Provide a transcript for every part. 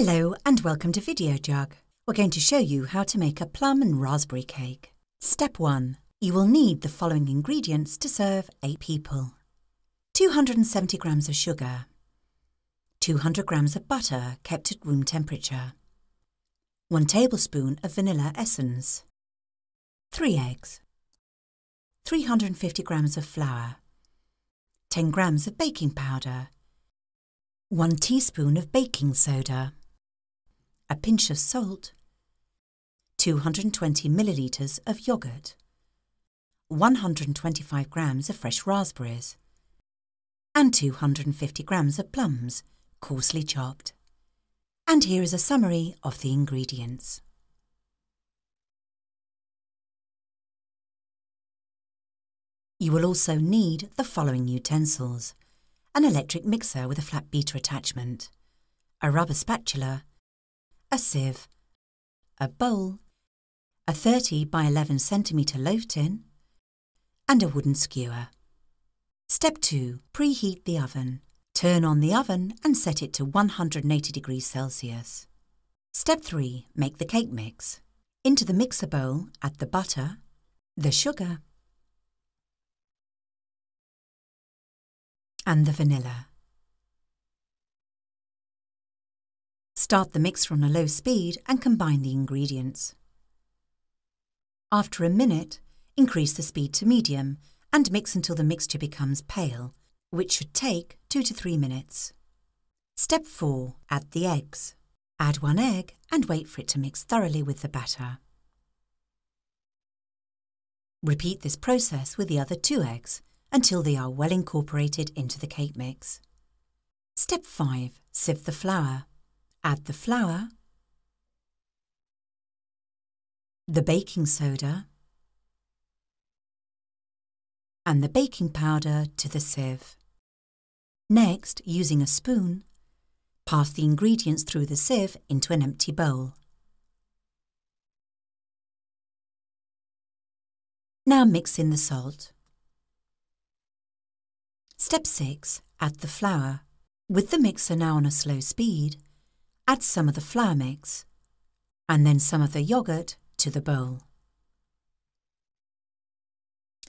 Hello and welcome to Videojug. We're going to show you how to make a plum and raspberry cake. Step 1. You will need the following ingredients to serve 8 people. 270 grams of sugar, 200 grams of butter kept at room temperature, 1 tablespoon of vanilla essence, 3 eggs, 350 grams of flour, 10 grams of baking powder, 1 teaspoon of baking soda, a pinch of salt, 220 millilitres of yoghurt, 125 grams of fresh raspberries, and 250 grams of plums, coarsely chopped. And here is a summary of the ingredients. You will also need the following utensils. An electric mixer with a flat beater attachment, a rubber spatula, a sieve, a bowl, a 30 by 11 centimetre loaf tin, and a wooden skewer. Step 2. Preheat the oven. Turn on the oven and set it to 180 degrees Celsius. Step 3. Make the cake mix. Into the mixer bowl add the butter, the sugar and the vanilla. Start the mixer on a low speed and combine the ingredients. After a minute, increase the speed to medium and mix until the mixture becomes pale, which should take 2 to 3 minutes. Step 4. Add the eggs. Add one egg and wait for it to mix thoroughly with the batter. Repeat this process with the other two eggs until they are well incorporated into the cake mix. Step 5. Sieve the flour. Add the flour, the baking soda, and the baking powder to the sieve. Next, using a spoon, pass the ingredients through the sieve into an empty bowl. Now mix in the salt. Step 6. Add the flour. With the mixer now on a slow speed, add some of the flour mix and then some of the yoghurt to the bowl.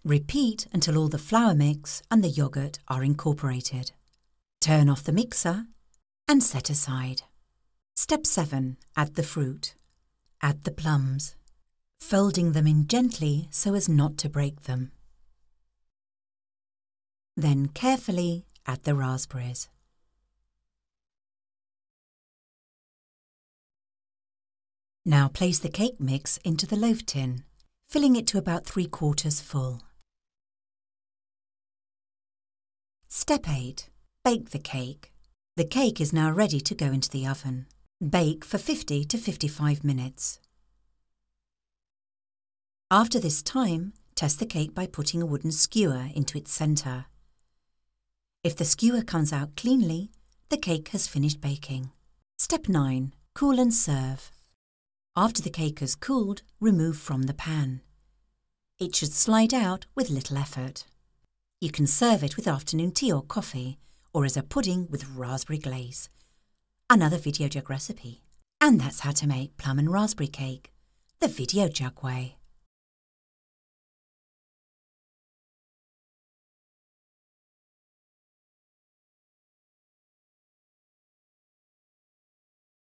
Repeat until all the flour mix and the yoghurt are incorporated. Turn off the mixer and set aside. Step 7. Add the fruit. Add the plums, folding them in gently so as not to break them. Then carefully add the raspberries. Now place the cake mix into the loaf tin, filling it to about three quarters full. Step 8. Bake the cake. The cake is now ready to go into the oven. Bake for 50 to 55 minutes. After this time, test the cake by putting a wooden skewer into its centre. If the skewer comes out cleanly, the cake has finished baking. Step 9. Cool and serve. After the cake has cooled, remove from the pan. It should slide out with little effort. You can serve it with afternoon tea or coffee, or as a pudding with raspberry glaze. Another Videojug recipe. And that's how to make plum and raspberry cake, the Videojug way.